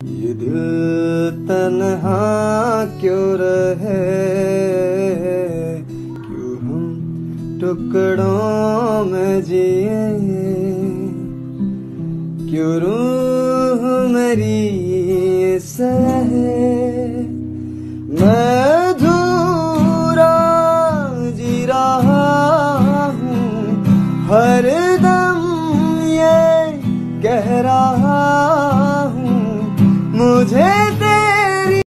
ये दिल तन्हा क्यों रहे? क्यों हम टुकड़ों में जिए? क्यों रूह मेरी सहे? मैं धूरा जी रहा हूँ, हर दम ये कह रहा 부재때